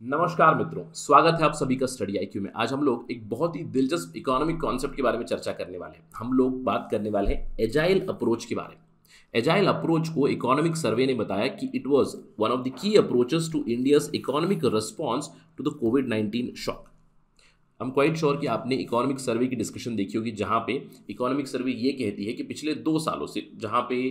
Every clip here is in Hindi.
नमस्कार मित्रों, स्वागत है आप सभी का स्टडी आईक्यू में। आज हम लोग एक बहुत ही दिलचस्प इकोनॉमिक कॉन्सेप्ट के बारे में चर्चा करने वाले हैं। हम लोग बात करने वाले हैं एजाइल अप्रोच के बारे में। एजाइल अप्रोच को इकोनॉमिक सर्वे ने बताया कि it was one of the key approaches to India's economic response to the COVID nineteen shock हम क्वाइट श्योर कि आपने इकोनॉमिक सर्वे की डिस्कशन देखी होगी, जहाँ पे इकोनॉमिक सर्वे ये कहती है कि पिछले दो सालों से, जहाँ पे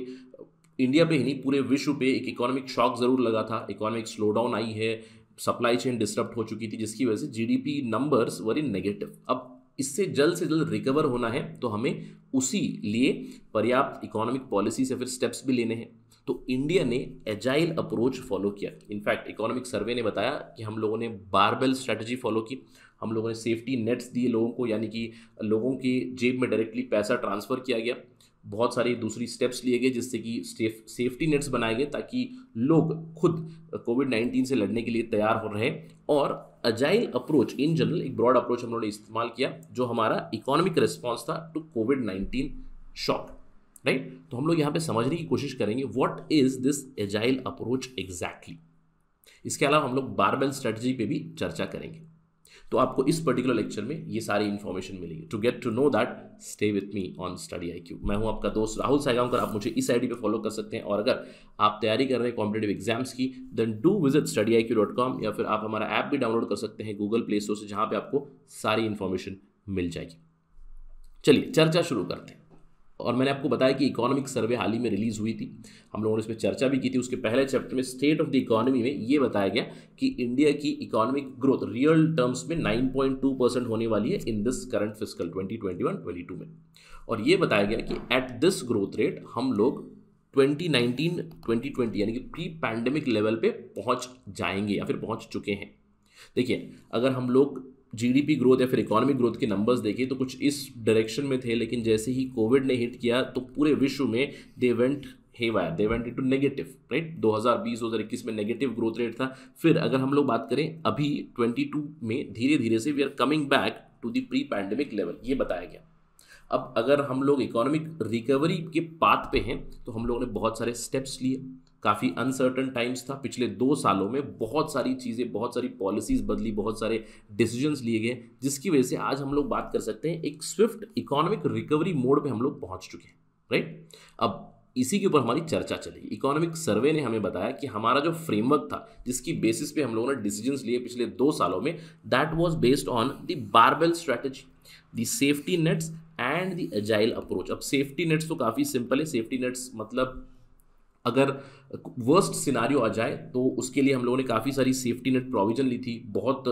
इंडिया पे ही नहीं, पूरे विश्व पे एक इकोनॉमिक शॉक ज़रूर लगा था। इकोनॉमिक स्लो डाउन आई है सप्लाई चेन डिस्टर्ब हो चुकी थी, जिसकी वजह से GDP numbers were in negative अब इससे जल्द से जल्द रिकवर होना है तो हमें उसी लिए पर्याप्त इकोनॉमिक पॉलिसी से फिर स्टेप्स भी लेने हैं। तो इंडिया ने एजाइल अप्रोच फॉलो किया। इनफैक्ट इकोनॉमिक सर्वे ने बताया कि हम लोगों ने बारबेल स्ट्रेटजी फॉलो की। हम लोगों ने सेफ्टी नेट्स दिए लोगों को, यानी कि लोगों की जेब में डायरेक्टली पैसा ट्रांसफ़र किया गया। बहुत सारी दूसरी स्टेप्स लिए गए जिससे कि सेफ़ सेफ्टी नेट्स बनाए गए ताकि लोग खुद कोविड नाइन्टीन से लड़ने के लिए तैयार हो रहे। और अजाइल अप्रोच इन जनरल एक ब्रॉड अप्रोच हम लोगों ने इस्तेमाल किया, जो हमारा इकोनॉमिक रिस्पॉन्स था to COVID nineteen shock right तो हम लोग यहाँ पे समझने की कोशिश करेंगे what is this agile approach exactly इसके अलावा हम लोग बारबेल स्ट्रेटजी पे भी चर्चा करेंगे। तो आपको इस पर्टिकुलर लेक्चर में ये सारी इन्फॉर्मेशन मिलेगी। To get to know that stay with me on study I Q मैं हूँ आपका दोस्त राहुल सहगांवकर आप मुझे इस आई पे फॉलो कर सकते हैं और अगर आप तैयारी कर रहे हैं कॉम्पिटेटिव एग्ज़ाम्स की then do visit study I Q dot com या फिर आप हमारा ऐप भी डाउनलोड कर सकते हैं गूगल प्ले स्टोर से, जहाँ पर आपको सारी इन्फॉर्मेशन मिल जाएगी। चलिए, चर्चा शुरू करते हैं। और मैंने आपको बताया कि इकोनॉमिक सर्वे हाल ही में रिलीज़ हुई थी। हम लोगों ने इस पर चर्चा भी की थी। उसके पहले चैप्टर में स्टेट ऑफ़ द इकोनॉमी में ये बताया गया कि इंडिया की इकोनॉमिक ग्रोथ रियल टर्म्स में 9.2 परसेंट होने वाली है इन दिस करंट फ़िज़िकल 2021-22 में। और ये बताया गया कि एट दिस ग्रोथ रेट हम लोग 2019 2020 यानी कि प्री पैंडमिक लेवल पे पहुँच जाएँगे या फिर पहुँच चुके हैं। देखिए, अगर हम लोग जीडीपी ग्रोथ या फिर इकोनॉमिक ग्रोथ के नंबर्स देखें तो कुछ इस डायरेक्शन में थे, लेकिन जैसे ही कोविड ने हिट किया तो पूरे विश्व में they went haywire they went to negative right 2020 2021 में नेगेटिव ग्रोथ रेट था। फिर अगर हम लोग बात करें, अभी 22 में धीरे धीरे से we are coming back to the pre pandemic level ये बताया गया। अब अगर हम लोग इकोनॉमिक रिकवरी के पाथ पे हैं तो हम लोगों ने बहुत सारे स्टेप्स लिए। काफ़ी अनसर्टन टाइम्स था। पिछले दो सालों में बहुत सारी चीज़ें, बहुत सारी पॉलिसीज़ बदली, बहुत सारे डिसीजंस लिए गए, जिसकी वजह से आज हम लोग बात कर सकते हैं, एक स्विफ्ट इकोनॉमिक रिकवरी मोड पे हम लोग पहुँच चुके हैं राइट अब इसी के ऊपर हमारी चर्चा चलेगी इकोनॉमिक सर्वे ने हमें बताया कि हमारा जो फ्रेमवर्क था, जिसकी बेसिस पे हम लोगों ने डिसीजंस लिए पिछले दो सालों में that was based on the barbell strategy the safety nets and the agile approach अब सेफ्टी नेट्स तो काफ़ी सिंपल है। सेफ्टी नेट्स मतलब अगर वर्स्ट सिनारियो आ जाए तो उसके लिए हम लोगों ने काफ़ी सारी सेफ्टी नेट प्रोविज़न ली थी, बहुत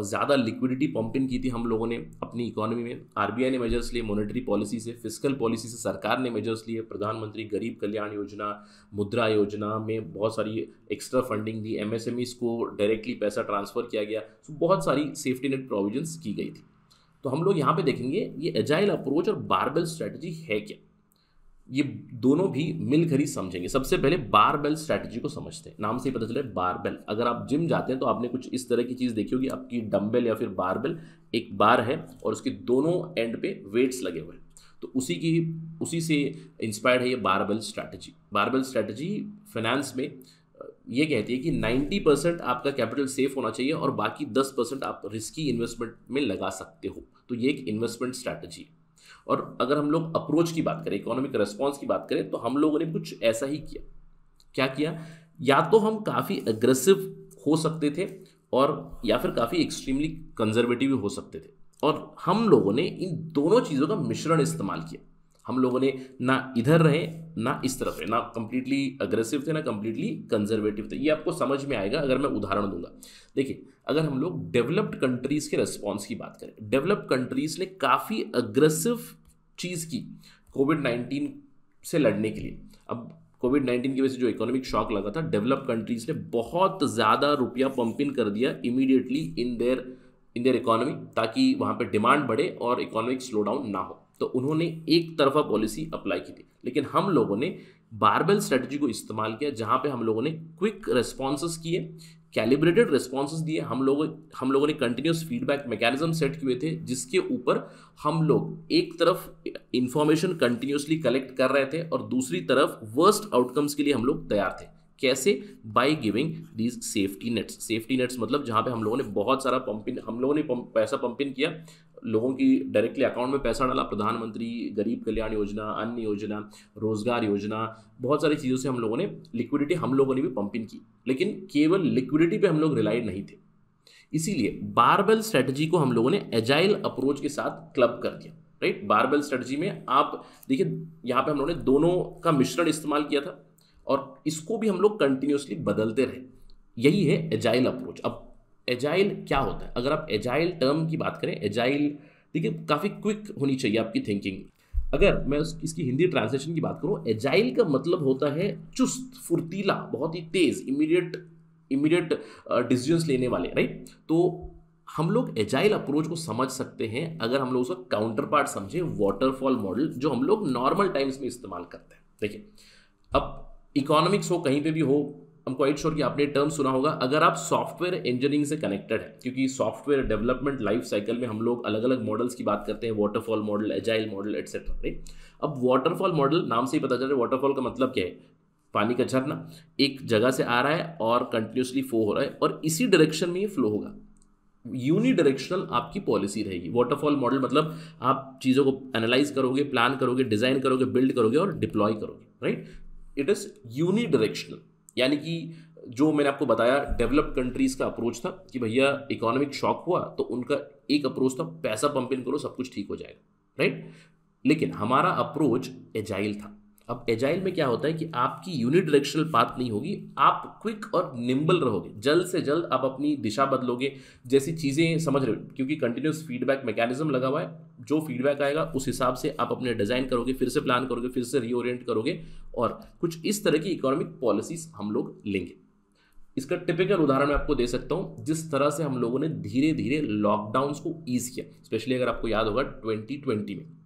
ज़्यादा लिक्विडिटी पंपिंग की थी हम लोगों ने अपनी इकोनॉमी में। आरबीआई ने मेजर्स लिए मॉनेटरी पॉलिसी से फ़िज़िकल पॉलिसी से, सरकार ने मेजर्स लिए, प्रधानमंत्री गरीब कल्याण योजना, मुद्रा योजना में बहुत सारी एक्स्ट्रा फंडिंग दी एम को डायरेक्टली पैसा ट्रांसफ़र किया गया तो बहुत सारी सेफ्टी नेट प्रोविजंस की गई थी। तो हम लोग यहाँ पे देखेंगे, ये एजाइल अप्रोच और बारबेल स्ट्रेटजी है क्या? ये दोनों भी मिलकर ही समझेंगे। सबसे पहले बारबेल स्ट्रैटेजी को समझते हैं। नाम से ही पता चला बारबेल अगर आप जिम जाते हैं तो आपने कुछ इस तरह की चीज़ देखी होगी, आपकी डम्बेल या फिर बारबेल एक बार है और उसके दोनों एंड पे वेट्स लगे हुए हैं। तो उसी की, उसी से इंस्पायर्ड है ये barbell strategy barbell strategy finance में ये कहती है कि 90 परसेंट आपका कैपिटल सेफ़ होना चाहिए और बाकी 10 परसेंट आप रिस्की इन्वेस्टमेंट में लगा सकते हो। तो ये एक इन्वेस्टमेंट स्ट्रैटेजी है। और अगर हम लोग अप्रोच की बात करें इकोनॉमिक रेस्पॉन्स की बात करें तो हम लोगों ने कुछ ऐसा ही किया। क्या किया? या तो हम काफ़ी अग्रेसिव हो सकते थे और, या फिर काफ़ी एक्सट्रीमली कंजर्वेटिव हो सकते थे। और हम लोगों ने इन दोनों चीज़ों का मिश्रण इस्तेमाल किया। हम लोगों ने ना इधर रहे, ना इस तरफ़ रहे, ना कंप्लीटली अग्रेसिव थे, ना कंप्लीटली कंजर्वेटिव थे। ये आपको समझ में आएगा, अगर मैं उदाहरण दूँगा। देखिए, अगर हम लोग डेवलप्ड कंट्रीज़ के रिस्पॉन्स की बात करें डेवलप्ड कंट्रीज़ ने काफ़ी अग्रेसिव चीज़ की कोविड नाइन्टीन से लड़ने के लिए। अब कोविड नाइन्टीन की वजह से जो इकोनॉमिक शॉक लगा था डेवलप कंट्रीज़ ने बहुत ज़्यादा रुपया पंप इन कर दिया immediately in their in their economy ताकि वहाँ पर डिमांड बढ़े और इकोनॉमिक स्लो डाउन ना हो। तो उन्होंने एक तरफा पॉलिसी अप्लाई की थी। लेकिन हम लोगों ने बारबेल स्ट्रेटजी को इस्तेमाल किया, जहाँ पे हम लोगों ने क्विक रिस्पॉन्सेस किए कैलिब्रेटेड रिस्पॉन्सेस दिए। हम लोग, हम लोगों ने कंटिन्यूस फीडबैक मैकेनिज्म सेट किए थे, जिसके ऊपर हम लोग एक तरफ़ इंफॉर्मेशन कंटिन्यूसली कलेक्ट कर रहे थे और दूसरी तरफ़ वर्स्ट आउटकम्स के लिए हम लोग तैयार थे। कैसे? By giving these safety nets safety nets मतलब जहाँ पे हम लोगों ने बहुत सारा पंपिंग हम लोगों ने पैसा पंपिंग किया लोगों की डायरेक्टली अकाउंट में पैसा डाला, प्रधानमंत्री गरीब कल्याण योजना अन्य योजना, रोज़गार योजना, बहुत सारी चीज़ों से हम लोगों ने लिक्विडिटी हम लोगों ने भी पंपिंग की। लेकिन केवल लिक्विडिटी पे हम लोग रिलाई नहीं थे। इसीलिए बारबेल स्ट्रेटजी को हम लोगों ने एजाइल अप्रोच के साथ क्लब कर दिया राइट बारबेल स्ट्रेटजी में आप देखिए, यहाँ पे हम लोगों ने दोनों का मिश्रण इस्तेमाल किया था और इसको भी हम लोग कंटिन्यूसली बदलते रहे। यही है एजाइल अप्रोच अब एजाइल क्या होता है? अगर आप एजाइल टर्म की बात करें, एजाइल, देखिए, काफ़ी क्विक होनी चाहिए आपकी थिंकिंग अगर मैं उस, इसकी हिंदी ट्रांसलेशन की बात करूँ, एजाइल का मतलब होता है चुस्त, फुर्तीला, बहुत ही तेज इमीडिएट इमीडिएट डिसीजंस लेने वाले राइट तो हम लोग एजाइल अप्रोच को समझ सकते हैं अगर हम लोग उसका काउंटर पार्ट समझें वाटरफॉल मॉडल जो हम लोग नॉर्मल टाइम्स में इस्तेमाल करते हैं। देखिए, अब इकोनॉमिक्स हो, कहीं पे भी हो हम क्वाइट श्योर कि आपने टर्म सुना होगा। अगर आप सॉफ्टवेयर इंजीनियरिंग से कनेक्टेड है, क्योंकि सॉफ्टवेयर डेवलपमेंट लाइफ साइकिल में हम लोग अलग अलग मॉडल्स की बात करते हैं waterfall model agile model etcetera right अब वाटरफॉल मॉडल नाम से ही पता चल रहा है। वाटरफॉल का मतलब क्या है? पानी का झरना। एक जगह से आ रहा है और कंटिन्यूसली फ्लो हो रहा है और इसी डायरेक्शन में ये फ्लो होगा। यूनी डायरेक्शनल आपकी पॉलिसी रहेगी। वाटरफॉल मॉडल मतलब आप चीज़ों को एनालाइज करोगे प्लान करोगे डिज़ाइन करोगे बिल्ड करोगे और डिप्लॉय करोगे right it is unidirectional यानी कि जो मैंने आपको बताया डेवलप्ड कंट्रीज़ का अप्रोच था कि भैया इकोनॉमिक शॉक हुआ तो उनका एक अप्रोच था, पैसा पंप इन करो, सब कुछ ठीक हो जाएगा राइट लेकिन हमारा अप्रोच एजाइल था। अब एजाइल में क्या होता है कि आपकी यूनिट डायरेक्शनल पाथ नहीं होगी, आप क्विक और निम्बल रहोगे। जल्द से जल्द आप अपनी दिशा बदलोगे, जैसी चीज़ें समझ रहे हो। क्योंकि कंटिन्यूस फीडबैक मैकेनिज्म लगा हुआ है। जो फीडबैक आएगा, उस हिसाब से आप अपने डिज़ाइन करोगे, फिर से प्लान करोगे, फिर से रीओरिएंट करोगे और कुछ इस तरह की इकोनॉमिक पॉलिसीज़ हम लोग लेंगे। इसका टिपिकल उदाहरण मैं आपको दे सकता हूँ। जिस तरह से हम लोगों ने धीरे धीरे लॉकडाउन्स को ईज किया स्पेशली अगर आपको याद होगा 2020 में।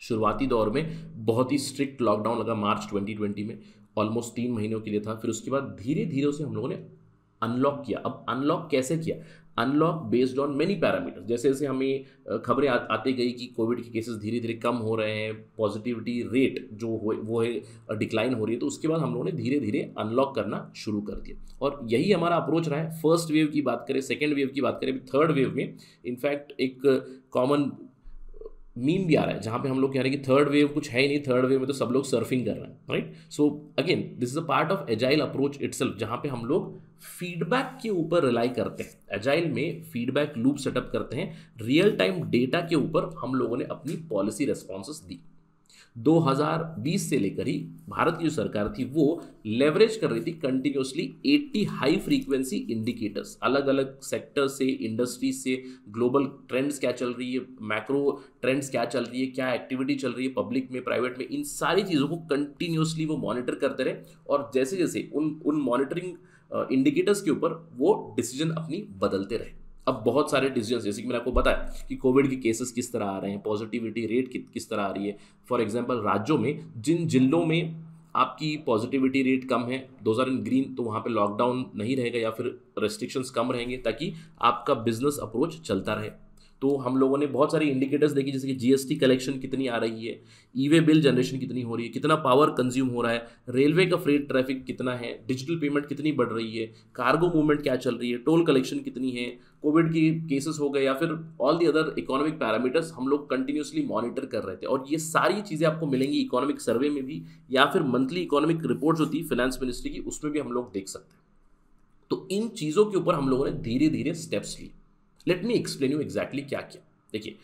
शुरुआती दौर में बहुत ही स्ट्रिक्ट लॉकडाउन लगा मार्च 2020 में। ऑलमोस्ट तीन महीनों के लिए था। फिर उसके बाद धीरे धीरे उसे हम लोगों ने अनलॉक किया। अब अनलॉक कैसे किया? Unlock based on many parameters जैसे जैसे हमें खबरें आ, आते गई कि कोविड के केसेस धीरे धीरे कम हो रहे हैं पॉजिटिविटी रेट जो हो वो है डिक्लाइन हो रही है तो उसके बाद हम लोगों ने धीरे धीरे अनलॉक करना शुरू कर दिया। और यही हमारा अप्रोच रहा है। फ़र्स्ट वेव की बात करें सेकेंड वेव की बात करें थर्ड वेव में इनफैक्ट एक कॉमन मीम भी आ रहा है, जहाँ पे हम लोग कह रहे हैं कि थर्ड वेव कुछ है ही नहीं थर्ड वेव में तो सब लोग सर्फिंग कर रहे हैं right so again this is a part of agile approach it जहाँ पे हम लोग फीडबैक के ऊपर रिलाई करते हैं। एजाइल में फीडबैक लूप सेटअप करते हैं। रियल टाइम डेटा के ऊपर हम लोगों ने अपनी पॉलिसी रेस्पॉन्सेस दी। 2020 से लेकर ही भारत की जो सरकार थी, वो लेवरेज कर रही थी कंटिन्यूसली 80 हाई फ्रीक्वेंसी इंडिकेटर्स अलग अलग सेक्टर से इंडस्ट्री से ग्लोबल ट्रेंड्स क्या चल रही है मैक्रो ट्रेंड्स क्या चल रही है, क्या एक्टिविटी चल रही है पब्लिक में प्राइवेट में, इन सारी चीज़ों को कंटिन्यूसली वो मॉनिटर करते रहे और जैसे जैसे उन उन मॉनिटरिंग इंडिकेटर्स के ऊपर वो डिसीज़न अपनी बदलते रहे। अब बहुत सारे डिसीज़न जैसे कि मैंने आपको बताया कि कोविड के केसेस किस तरह आ रहे हैं पॉजिटिविटी रेट किस तरह आ रही है। फॉर एग्ज़ाम्पल राज्यों में, जिन जिलों में आपकी पॉजिटिविटी रेट कम है दो हज़ार इन ग्रीन तो वहाँ पे लॉकडाउन नहीं रहेगा या फिर रेस्ट्रिक्शंस कम रहेंगे, ताकि आपका बिज़नेस अप्रोच चलता रहे। तो हम लोगों ने बहुत सारी इंडिकेटर्स देखी, जैसे कि जीएसटी कलेक्शन कितनी आ रही है ईवे बिल जनरेशन कितनी हो रही है, कितना पावर कंज्यूम हो रहा है रेलवे का फ्रेट ट्रैफ़िक कितना है डिजिटल पेमेंट कितनी बढ़ रही है कार्गो मूवमेंट क्या चल रही है टोल कलेक्शन कितनी है कोविड की केसेस हो गए या फिर all the other economic parameters हम लोग कंटिन्यूसली मॉनिटर कर रहे थे। और ये सारी चीज़ें आपको मिलेंगी इकोनॉमिक सर्वे में भी या फिर मंथली इकोनॉमिक रिपोर्ट होती है फाइनेंस मिनिस्ट्री की, उसमें भी हम लोग देख सकते हैं। तो इन चीज़ों के ऊपर हम लोगों ने धीरे धीरे स्टेप्स लिए। Let me explain you exactly क्या किया। देखिए,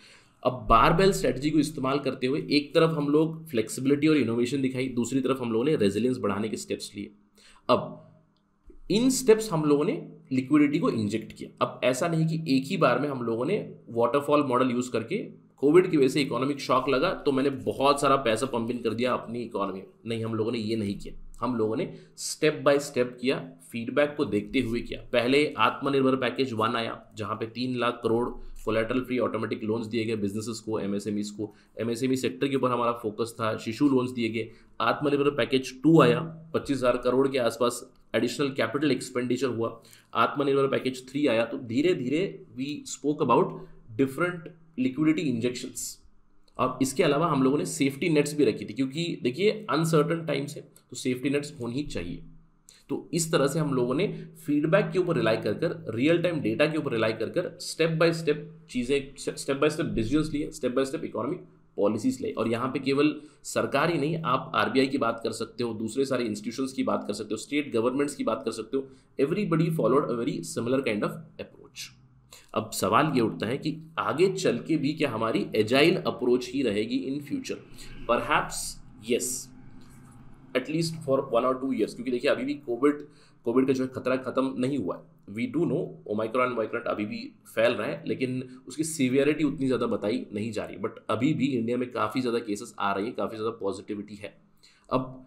अब बार बारबेल स्ट्रेटजी को इस्तेमाल करते हुए एक तरफ़ हम लोग फ्लेक्सिबिलिटी और इनोवेशन दिखाई, दूसरी तरफ़ हम लोगों ने रेजिलियंस बढ़ाने के स्टेप्स लिए। अब, इन स्टेप्स हम लोगों ने लिक्विडिटी को इंजेक्ट किया। अब ऐसा नहीं कि एक ही बार में हम लोगों ने वाटरफॉल मॉडल यूज़ करके कोविड की वजह से इकोनॉमिक शॉक लगा तो मैंने बहुत सारा पैसा पंप इन कर दिया अपनी इकोनॉमी में। नहीं, हम लोगों ने ये नहीं किया। हम लोगों ने स्टेप बाय स्टेप किया फीडबैक को देखते हुए किया। पहले आत्मनिर्भर पैकेज वन आया, जहाँ पे तीन lakh crore collateral free automatic loans दिए गए बिजनेसेस को एमएसएमईस को। एमएसएमई सेक्टर के ऊपर हमारा फोकस था, शिशु लोन्स दिए गए। आत्मनिर्भर पैकेज टू आया, पच्चीस हज़ार करोड़ के आसपास एडिशनल कैपिटल एक्सपेंडिचर हुआ। आत्मनिर्भर पैकेज थ्री आया तो धीरे धीरे we spoke about different liquidity injections और इसके अलावा हम लोगों ने सेफ्टी नेट्स भी रखी थी, क्योंकि देखिए अनसर्टन टाइम्स है तो सेफ्टी नेट्स होनी चाहिए। तो इस तरह से हम लोगों ने फीडबैक के ऊपर रिलाई कर कर रियल टाइम डेटा के ऊपर रिलाई कर कर स्टेप बाय स्टेप चीज़ें स्टेप बाय स्टेप डिसीजंस लिए step by step economic policies ले। और यहाँ पे केवल सरकार ही नहीं, आप आरबीआई की बात कर सकते हो, दूसरे सारे इंस्टीट्यूशंस की बात कर सकते हो स्टेट गवर्नमेंट्स की बात कर सकते हो everybody followed a very similar kind of approach अब सवाल ये उठता है कि आगे चल के भी क्या हमारी एजाइल अप्रोच ही रहेगी इन फ्यूचर पर yes at least for one और टू ईयर्स क्योंकि देखिए, अभी भी कोविड कोविड का जो है खतरा खत्म नहीं हुआ है। वी डू नो ओमाइक्रॉन वाइक्रॉन अभी भी फैल रहा है, लेकिन उसकी सीवियरिटी उतनी ज़्यादा बताई नहीं जा रही बट अभी भी इंडिया में काफ़ी ज़्यादा केसेस आ रही है, काफ़ी ज़्यादा पॉजिटिविटी है। अब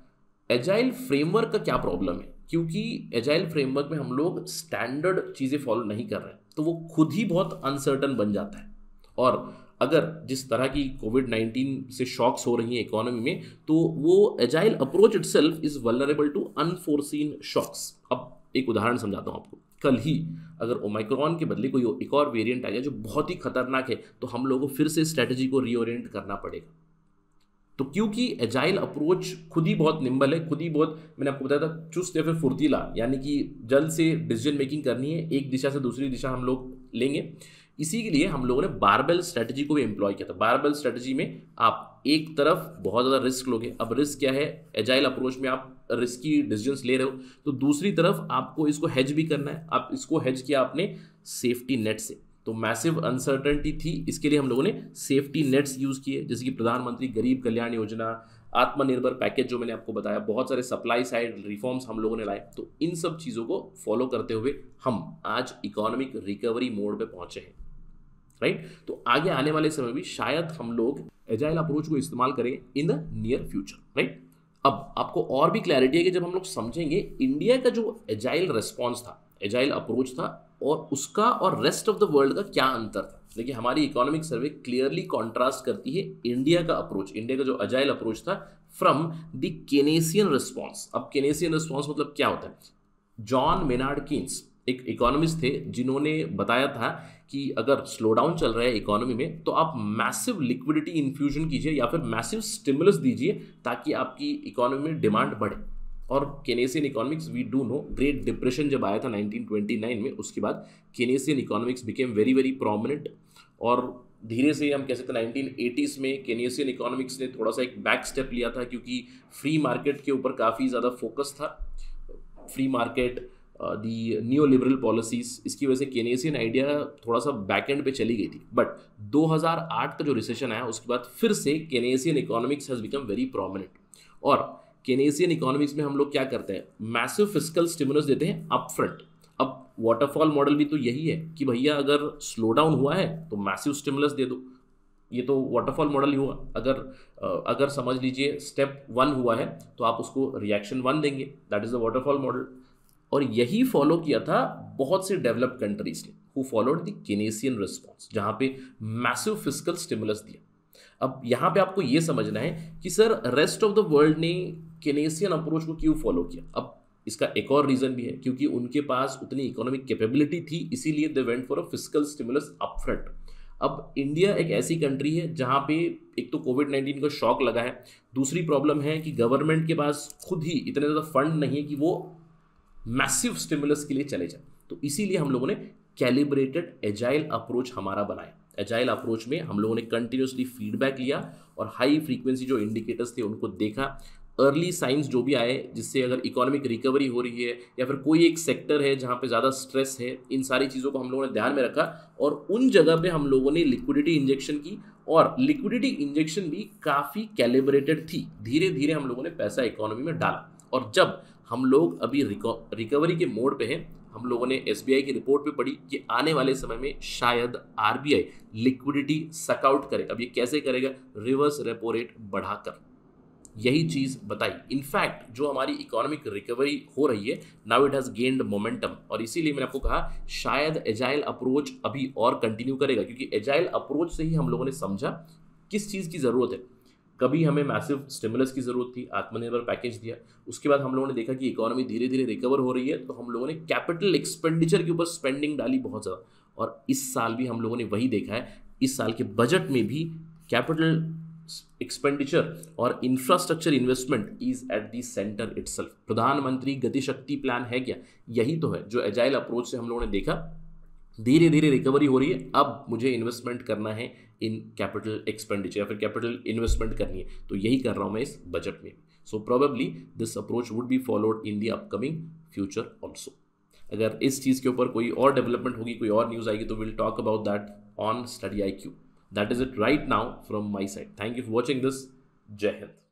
एजाइल फ्रेमवर्क का क्या प्रॉब्लम है? क्योंकि एजाइल फ्रेमवर्क में हम लोग स्टैंडर्ड चीज़ें फॉलो नहीं कर रहे हैं। तो वो खुद ही बहुत अनसर्टन बन जाता है। और अगर जिस तरह की कोविड नाइन्टीन से शॉक्स हो रही हैं इकोनॉमी में तो वो agile approach itself is vulnerable to unforeseen shocks अब एक उदाहरण समझाता हूँ आपको। कल ही अगर ओमाइक्रॉन के बदले कोई एक और वेरिएंट आ गया जो बहुत ही खतरनाक है तो हम लोगों को फिर से स्ट्रेटजी को रीओरिएंट करना पड़ेगा। तो क्योंकि एजाइल अप्रोच खुद ही बहुत निम्बल है, खुद ही बहुत, मैंने आपको बताया था, चुस्त या फिर फुर्तीला, यानी कि जल्द से डिसीज़न मेकिंग करनी है, एक दिशा से दूसरी दिशा हम लोग लेंगे। इसी के लिए हम लोगों ने बारबेल स्ट्रेटजी को भी एम्प्लॉय किया था। बारबेल स्ट्रेटजी में आप एक तरफ़ बहुत ज़्यादा रिस्क लोगे। अब रिस्क क्या है? एजाइल अप्रोच में आप रिस्की डिसीजंस ले रहे हो। तो दूसरी तरफ़ आपको इसको हेज भी करना है। आप इसको हेज किया आपने सेफ्टी नेट से। तो मैसिव अनसर्टनिटी थी। इसके लिए हम लोगों ने सेफ्टी नेट्स यूज़ किए, जैसे कि प्रधानमंत्री गरीब कल्याण योजना, आत्मनिर्भर पैकेज जो मैंने आपको बताया, बहुत सारे सप्लाई साइड रिफॉर्म्स हम लोगों ने लाए। तो इन सब चीज़ों को फॉलो करते हुए हम आज इकोनॉमिक रिकवरी मोड पे पहुँचे हैं। राइट तो आगे आने वाले समय भी शायद हम लोग एजाइल अप्रोच को इस्तेमाल करें in the near future right अब आपको और भी क्लैरिटी है कि जब हम लोग समझेंगे इंडिया का जो एजाइल रिस्पॉन्स था एजाइल अप्रोच था और उसका और रेस्ट ऑफ़ द वर्ल्ड का क्या अंतर था? देखिए, हमारी इकोनॉमिक सर्वे क्लियरली कॉन्ट्रास्ट करती है इंडिया का अप्रोच इंडिया का जो अजाइल अप्रोच था फ्रॉम द केनेसियन रिस्पॉन्स अब केनेसियन रिस्पॉन्स मतलब क्या होता है? जॉन मेनार्ड किन्स एक इकोनॉमिस्ट थे, जिन्होंने बताया था कि अगर स्लो डाउन चल रहा है इकोनॉमी में तो आप मैसिव लिक्विडिटी इन्फ्यूजन कीजिए या फिर मैसिव स्टिमुलस दीजिए ताकि आपकी इकोनॉमी में डिमांड बढ़े। और Keynesian economics we do know great depression जब आया था 1929 में, उसके बाद Keynesian economics became very very prominent और धीरे से हम कह सकते हैं नाइनटीन में केनेसियन इकोनॉमिक्स ने थोड़ा सा एक बैक स्टेप लिया था क्योंकि फ्री मार्केट के ऊपर काफ़ी ज़्यादा फोकस था। Free market the new liberal policies इसकी वजह से केनेसियन आइडिया थोड़ा सा बैक एंड पे चली गई थी। बट 2008 का जो रिसेशन आया, उसके बाद फिर से Keynesian economics has become very prominent और केनेसियन इकोनॉमिक्स में हम लोग क्या करते हैं? मैसिव फ़िज़िकल स्टिमुलस देते हैं अप फ्रंट अब वाटरफॉल मॉडल भी तो यही है कि भैया अगर स्लो डाउन हुआ है तो मैसिव स्टिमुलस दे दो। ये तो वाटरफॉल मॉडल ही हुआ। अगर अगर समझ लीजिए स्टेप वन हुआ है तो आप उसको रिएक्शन वन देंगे। That is the waterfall model और यही फॉलो किया था बहुत से डेवलप्ड कंट्रीज़ ने who followed the Keynesian response जहाँ पे मैसिव फ़िज़िकल स्टिमुलस दिया। अब यहाँ पे आपको ये समझना है कि, sir rest of the world ने केनेसियन अप्रोच को क्यों फॉलो किया? अब इसका एक और रीज़न भी है, क्योंकि उनके पास उतनी इकोनॉमिक कैपेबिलिटी थी, इसीलिए they went for a physical stimulus upfront अब इंडिया एक ऐसी कंट्री है जहाँ पे एक तो कोविड नाइन्टीन का शॉक लगा है। दूसरी प्रॉब्लम है कि गवर्नमेंट के पास खुद ही इतने ज़्यादा फंड नहीं है कि वो मैसिव स्टिमुलस के लिए चले जाए। तो इसीलिए हम लोगों ने कैलिब्रेटेड एजाइल अप्रोच हमारा बनाया। एजाइल अप्रोच में हम लोगों ने कंटिन्यूसली फीडबैक लिया और हाई फ्रीक्वेंसी जो इंडिकेटर्स थे उनको देखा। अर्ली साइंस जो भी आए, जिससे अगर इकोनॉमिक रिकवरी हो रही है, या फिर कोई एक सेक्टर है जहाँ पे ज़्यादा स्ट्रेस है, इन सारी चीज़ों को हम लोगों ने ध्यान में रखा और उन जगह पे हम लोगों ने लिक्विडिटी इंजेक्शन की और लिक्विडिटी इंजेक्शन भी काफ़ी कैलिब्रेटेड थी। धीरे धीरे हम लोगों ने पैसा इकोनॉमी में डाला और जब हम लोग अभी रिकवरी के मोड पे हैं, हम लोगों ने एसबीआई की रिपोर्ट पे पढ़ी कि आने वाले समय में शायद आरबीआई लिक्विडिटी सकआउट करे अब ये कैसे करेगा? रिवर्स रेपो रेट बढ़ाकर। यही चीज़ बताई। इनफैक्ट जो हमारी इकोनॉमिक रिकवरी हो रही है now it has gained momentum और इसीलिए मैंने आपको कहा, शायद एजाइल अप्रोच अभी और कंटिन्यू करेगा, क्योंकि एजाइल अप्रोच से ही हम लोगों ने समझा किस चीज़ की ज़रूरत है। कभी हमें मैसिव स्टिमुलस की ज़रूरत थी, आत्मनिर्भर पैकेज दिया। उसके बाद हम लोगों ने देखा कि इकोनॉमी धीरे धीरे रिकवर हो रही है तो हम लोगों ने कैपिटल एक्सपेंडिचर के ऊपर स्पेंडिंग डाली बहुत ज़्यादा। और इस साल भी हम लोगों ने वही देखा है। इस साल के बजट में भी कैपिटल एक्सपेंडिचर और infrastructure investment is at the centre itself प्रधानमंत्री गतिशक्ति प्लान है क्या? यही तो है। जो एजाइल अप्रोच से हम लोगों ने देखा धीरे धीरे रिकवरी हो रही है। अब मुझे इन्वेस्टमेंट करना है इन कैपिटल एक्सपेंडिचर या फिर कैपिटल इन्वेस्टमेंट करनी है। तो यही कर रहा हूँ मैं इस बजट में। So probably this approach would be followed in the upcoming future also अगर इस चीज़ के ऊपर कोई और डेवलपमेंट होगी, कोई और न्यूज़ आएगी तो will talk about that on Study I Q that is it right now from my side. Thank you for watching this. Jai hind.